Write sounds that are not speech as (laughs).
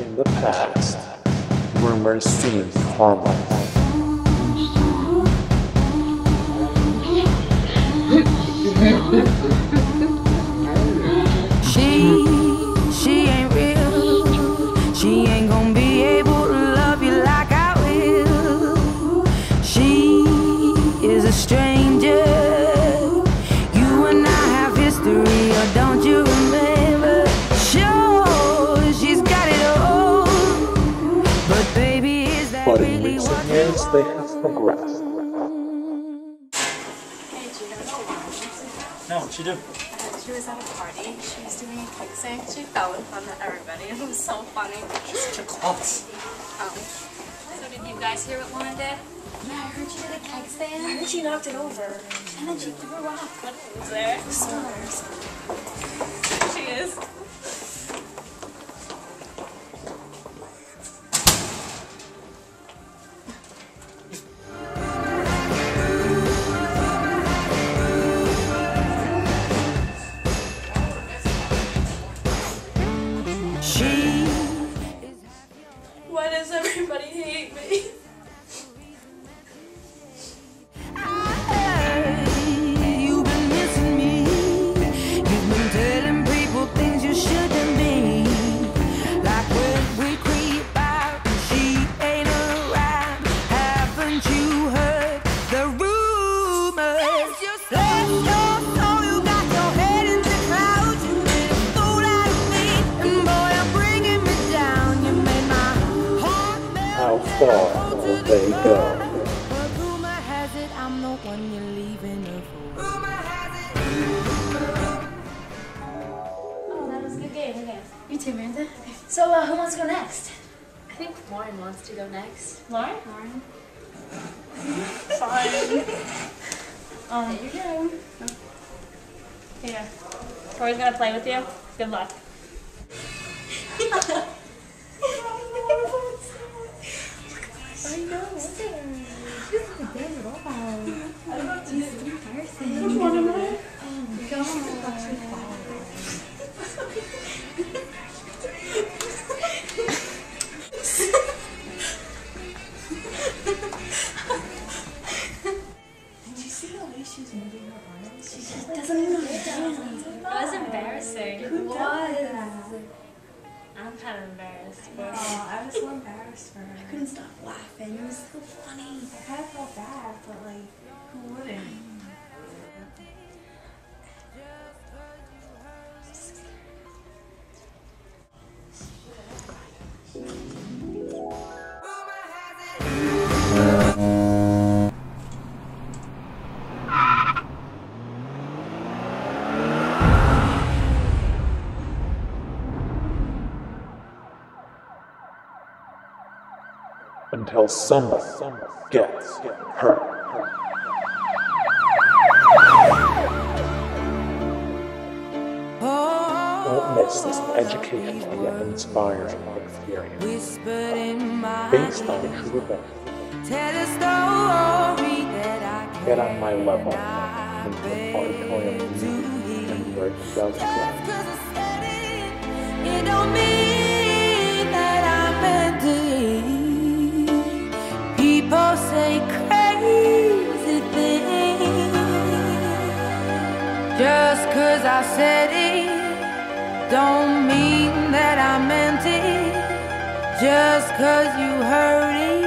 In the past, rumors seemed harmless. (laughs) recent what years, you they have progressed. Hey, do you know what No, what you do? She was at a party. She was doing a keg stand. She fell in front of everybody. (laughs) It was so funny. She's such a klutz. Um, So did you guys hear what Lauren did? yeah, I heard she did a keg stand. I heard she knocked it over. And then she threw up. What was there? Stars. She is. Does everybody hate me? (laughs) far will they go? But rumor has it I'm the one you're leaving her for. Rumor has it. Oh, that was a good game. Okay. You too, Amanda. So, uh, who wants to go next? I think Lauren wants to go next. Lauren? Lauren? Fine. (laughs) Um, There you go. here. Tori's gonna play with you. Good luck. (laughs) the way she was moving her arms? She just doesn't even know. It was embarrassing. Who was? I'm kind of embarrassed, but Oh, I was so embarrassed for her. I couldn't stop laughing. It was so funny. I kind of felt bad, but like, who wouldn't? until someone gets hurt. Don't miss this educational yet inspiring experience based on a true event. Get on my level and the auditorium in January 2012. Just 'cause I said it, don't mean that I meant it. Just 'cause you heard it.